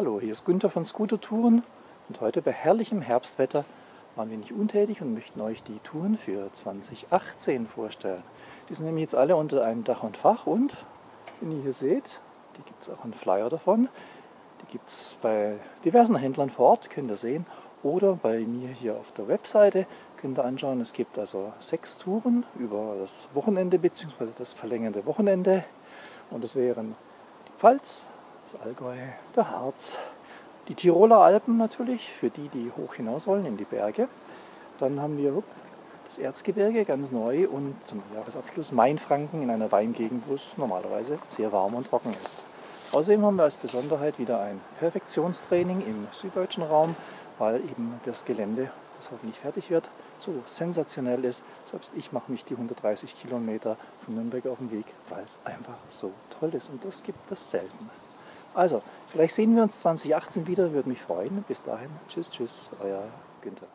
Hallo, hier ist Günther von Scooter Touren und heute bei herrlichem Herbstwetter waren wir nicht untätig und möchten euch die Touren für 2018 vorstellen. Die sind nämlich jetzt alle unter einem Dach und Fach und, wenn ihr hier seht, die gibt es auch einen Flyer davon. Die gibt es bei diversen Händlern vor Ort, könnt ihr sehen. Oder bei mir hier auf der Webseite könnt ihr anschauen. Es gibt also sechs Touren über das Wochenende bzw. das verlängerte Wochenende. Und das wären die Pfalz, das Allgäu, der Harz, die Tiroler Alpen natürlich, für die, die hoch hinaus wollen in die Berge. Dann haben wir das Erzgebirge ganz neu und zum Jahresabschluss Mainfranken in einer Weingegend, wo es normalerweise sehr warm und trocken ist. Außerdem haben wir als Besonderheit wieder ein Perfektionstraining im süddeutschen Raum, weil eben das Gelände, das hoffentlich fertig wird, so sensationell ist. Selbst ich mache mich die 130 Kilometer von Nürnberg auf den Weg, weil es einfach so toll ist und das gibt es selten. Also, vielleicht sehen wir uns 2018 wieder, würde mich freuen. Bis dahin, tschüss, tschüss, euer Günther.